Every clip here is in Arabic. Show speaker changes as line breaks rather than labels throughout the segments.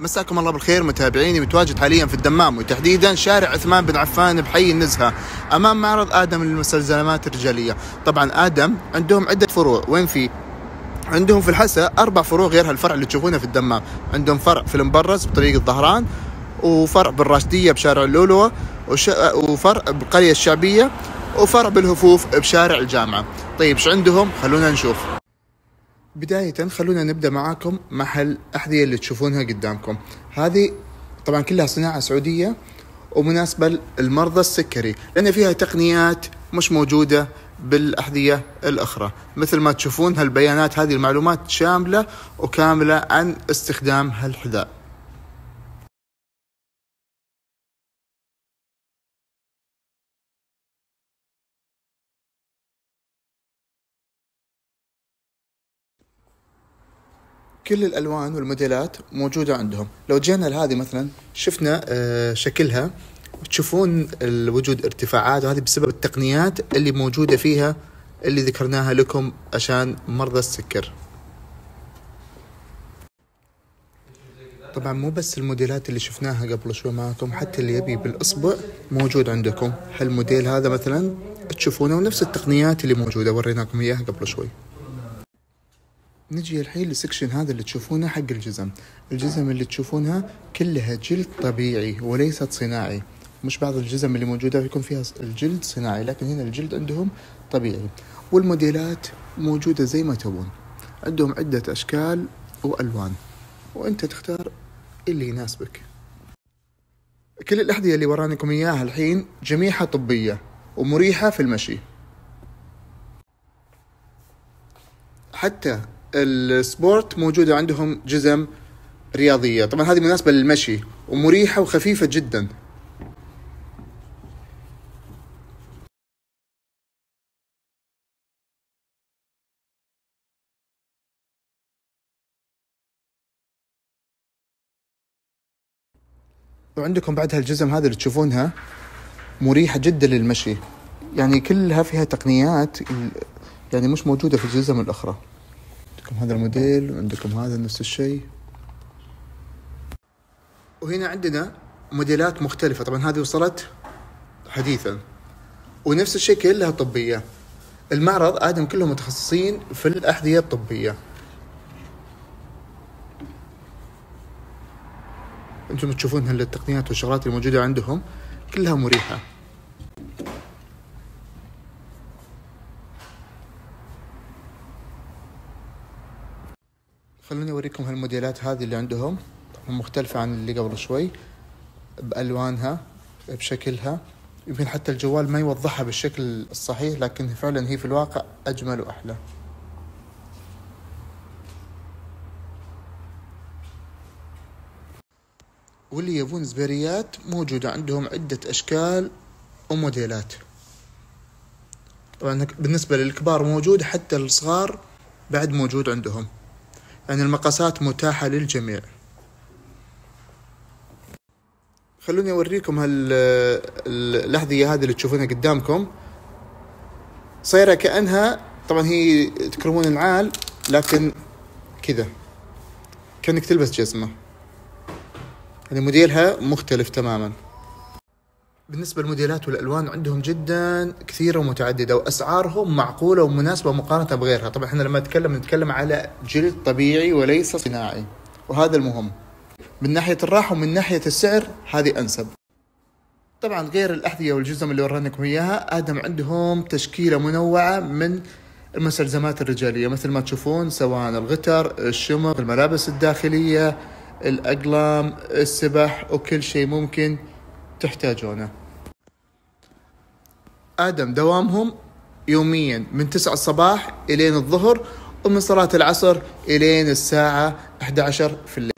مساكم الله بالخير متابعيني متواجد حاليا في الدمام وتحديدا شارع عثمان بن عفان بحي النزهة أمام معرض آدم للمستلزمات الرجالية. طبعا آدم عندهم عدة فروع وين في؟ عندهم في الحسا أربع فروع غير هالفرع اللي تشوفونه في الدمام. عندهم فرع في المبرز بطريق الظهران وفرع بالراشدية بشارع اللولوه وش... وفرع بالقرية الشعبية وفرع بالهفوف بشارع الجامعة. طيب شو عندهم؟ خلونا نشوف. بداية خلونا نبدأ معاكم محل أحذية اللي تشوفونها قدامكم. هذه طبعا كلها صناعة سعودية ومناسبة للمرضى السكري لأن فيها تقنيات مش موجودة بالأحذية الأخرى. مثل ما تشوفون هالبيانات هذه المعلومات شاملة وكاملة عن استخدام هالحذاء. كل الألوان والموديلات موجودة عندهم. لو جينا لهذه مثلا شفنا آه، شكلها تشوفون الوجود ارتفاعات وهذه بسبب التقنيات اللي موجودة فيها اللي ذكرناها لكم عشان مرضى السكر. طبعا مو بس الموديلات اللي شفناها قبل شوي معكم حتى اللي يبي بالاصبع موجود عندكم. هالموديل هذا مثلا تشوفونه ونفس التقنيات اللي موجودة وريناكم إياها قبل شوي. نجي الحين للسكشن هذا اللي تشوفونه حق الجزم. الجزم اللي تشوفونها كلها جلد طبيعي وليست صناعي. مش بعض الجزم اللي موجودة يكون فيها الجلد صناعي لكن هنا الجلد عندهم طبيعي. والموديلات موجودة زي ما تبون. عندهم عدة أشكال وألوان. وأنت تختار اللي يناسبك. كل الأحذية اللي ورانكم إياها الحين جميعها طبية ومريحة في المشي. حتى السبورت موجودة عندهم جزم رياضية. طبعا هذه مناسبة للمشي ومريحة وخفيفة جدا. وعندكم بعد هالجزم هذه اللي تشوفونها مريحة جدا للمشي. يعني كلها فيها تقنيات يعني مش موجودة في الجزم الأخرى. عندكم هذا الموديل وعندكم هذا نفس الشيء. وهنا عندنا موديلات مختلفة. طبعا هذه وصلت حديثا. ونفس الشيء كلها طبية. المعرض آدم كلهم متخصصين في الأحذية الطبية. أنتم تشوفون هالتقنيات والشغلات الموجودة عندهم كلها مريحة. خلوني أوريكم هالموديلات هذه اللي عندهم. مختلفة عن اللي قبل شوي بألوانها بشكلها. يمكن حتى الجوال ما يوضحها بالشكل الصحيح لكن فعلا هي في الواقع أجمل وأحلى. واللي يبون زبيريات موجودة عندهم عدة أشكال وموديلات. طبعا بالنسبة للكبار موجود حتى الصغار بعد موجود عندهم. يعني المقاسات متاحة للجميع. خلوني أوريكم هال الأحذية هذه اللي تشوفونها قدامكم. صايرة كأنها طبعا هي تكرمون العال لكن كذا. كأنك تلبس جزمة. يعني موديلها مختلف تماما. بالنسبة للموديلات والألوان عندهم جدا كثيرة ومتعددة وأسعارهم معقولة ومناسبة مقارنة بغيرها. طبعا إحنا لما نتكلم نتكلم على جلد طبيعي وليس صناعي وهذا المهم. من ناحية الراحة ومن ناحية السعر هذه أنسب. طبعا غير الأحذية والجزم اللي ورانكم إياها آدم عندهم تشكيلة منوعة من المستلزمات الرجالية مثل ما تشوفون سواء الغتر الشمر الملابس الداخلية الأقلام السبح وكل شيء ممكن تحتاجونه. آدم دوامهم يوميا من 9 الصباح إلين الظهر ومن صلاة العصر إلين الساعة 11 في الليل.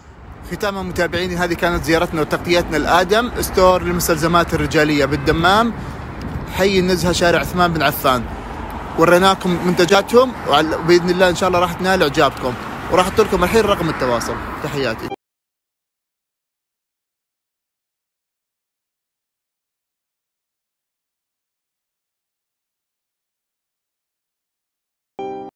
ختاما متابعيني هذه كانت زيارتنا وتغطيتنا لآدم ستور للمستلزمات الرجالية بالدمام. حي النزهة شارع عثمان بن عفان. وريناكم منتجاتهم وبإذن الله إن شاء الله راح تنال إعجابكم. وراح أحط لكم الحين رقم التواصل. تحياتي.